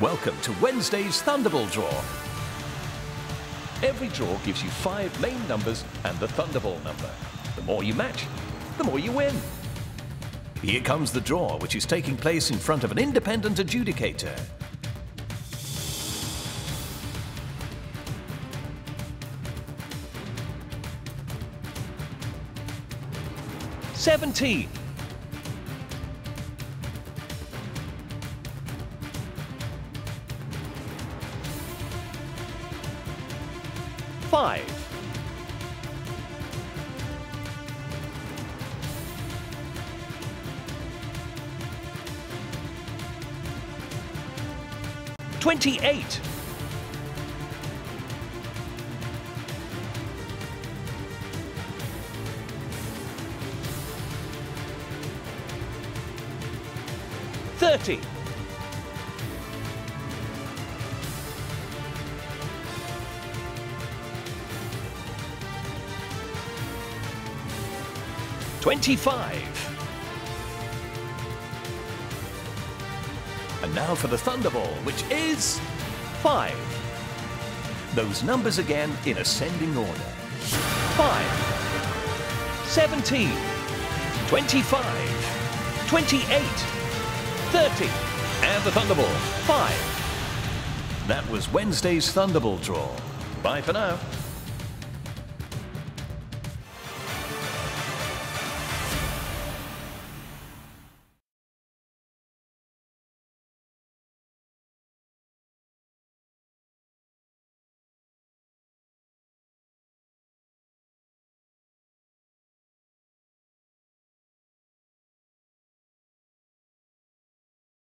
Welcome to Wednesday's Thunderball Draw. Every draw gives you five main numbers and the Thunderball number. The more you match, the more you win. Here comes the draw, which is taking place in front of an independent adjudicator. Seventeen. Five. Twenty-eight. Thirty. Twenty-five. And now for the Thunderball, which is five. Those numbers again in ascending order. Five. Seventeen. Twenty-five. Twenty-eight. 30. And the Thunderball, 5. That was Wednesday's Thunderball draw. Bye for now.